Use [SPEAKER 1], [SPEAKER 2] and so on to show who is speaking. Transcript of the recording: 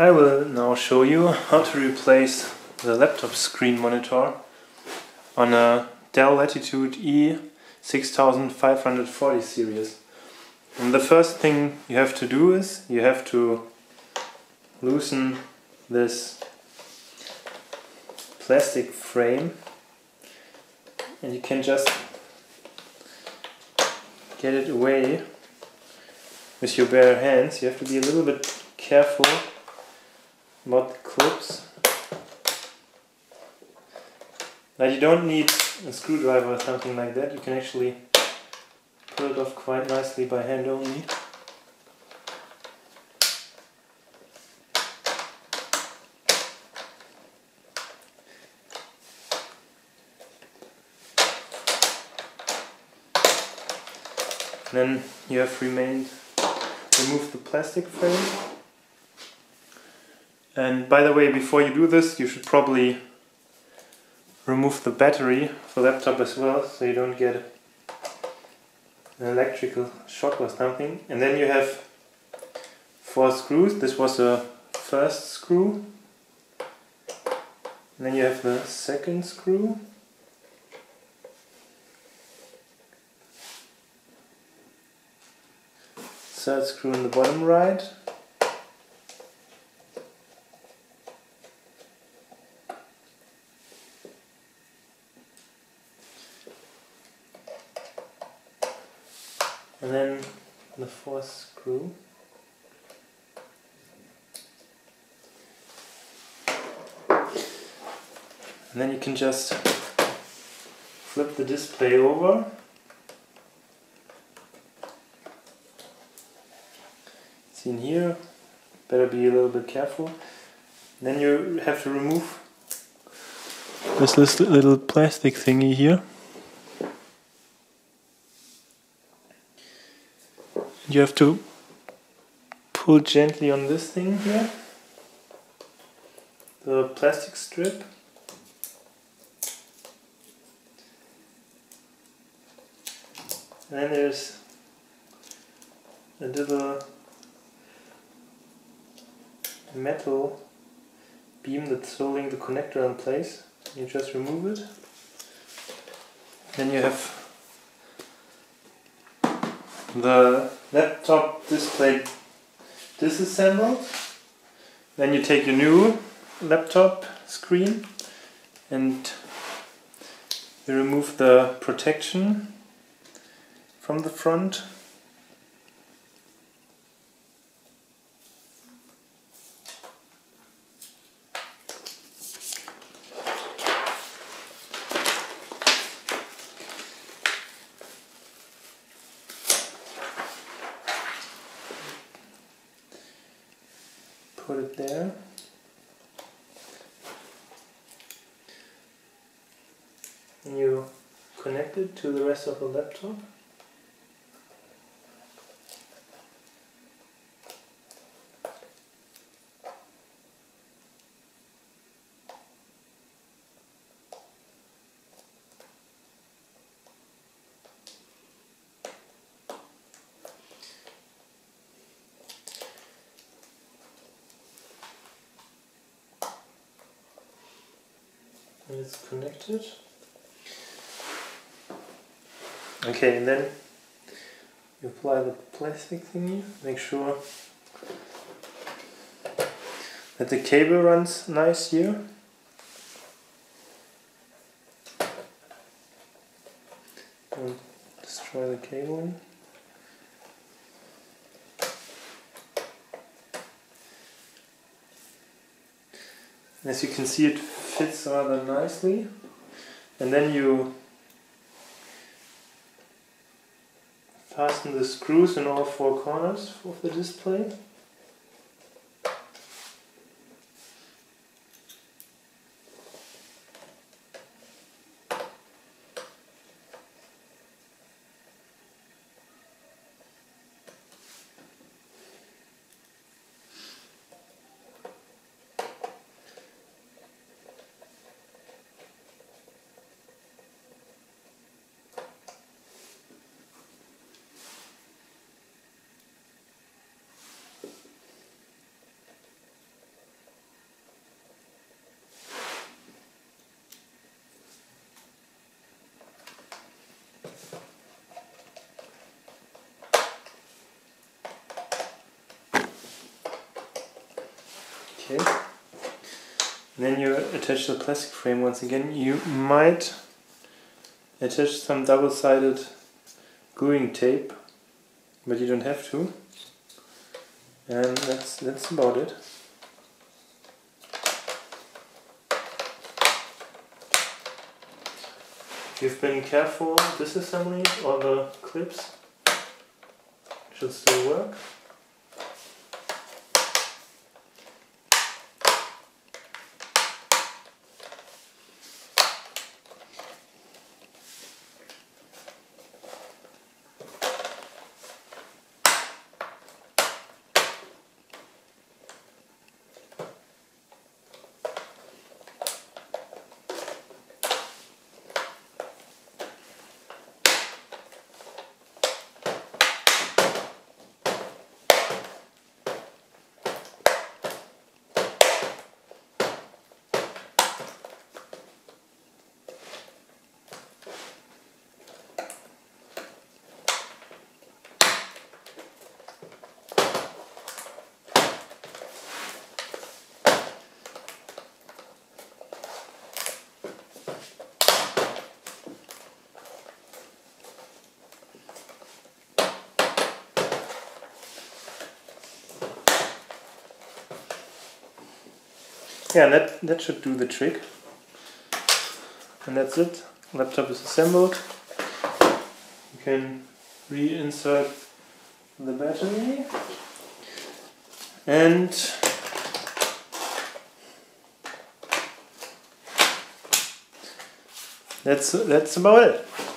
[SPEAKER 1] I will now show you how to replace the laptop screen monitor on a Dell Latitude E6540 series. And the first thing you have to do is you have to loosen this plastic frame and you can just get it away with your bare hands. You have to be a little bit careful the clips. Now you don't need a screwdriver or something like that, you can actually pull it off quite nicely by hand only. then you have remained remove the plastic frame and by the way before you do this you should probably remove the battery of the laptop as well so you don't get an electrical shock or something. And then you have four screws. This was the first screw. And then you have the second screw. Third screw in the bottom right and then the fourth screw. And then you can just flip the display over. See in here better be a little bit careful. Then you have to remove this little plastic thingy here you have to pull gently on this thing here. The plastic strip. And then there's a little metal beam that's holding the connector in place. You just remove it. Then you have the laptop display disassembled. Then you take your new laptop screen and you remove the protection from the front put it there. And you connect it to the rest of the laptop. And it's connected. Okay, and then you apply the plastic thingy, make sure that the cable runs nice here. Don't destroy the cabling. As you can see it fits rather nicely. And then you fasten the screws in all four corners of the display Okay. And then you attach the plastic frame once again. You might attach some double-sided gluing tape, but you don't have to. And that's that's about it. You've been careful disassembling all the clips, should still work. Yeah that that should do the trick. And that's it. Laptop is assembled. You can reinsert the battery. And that's that's about it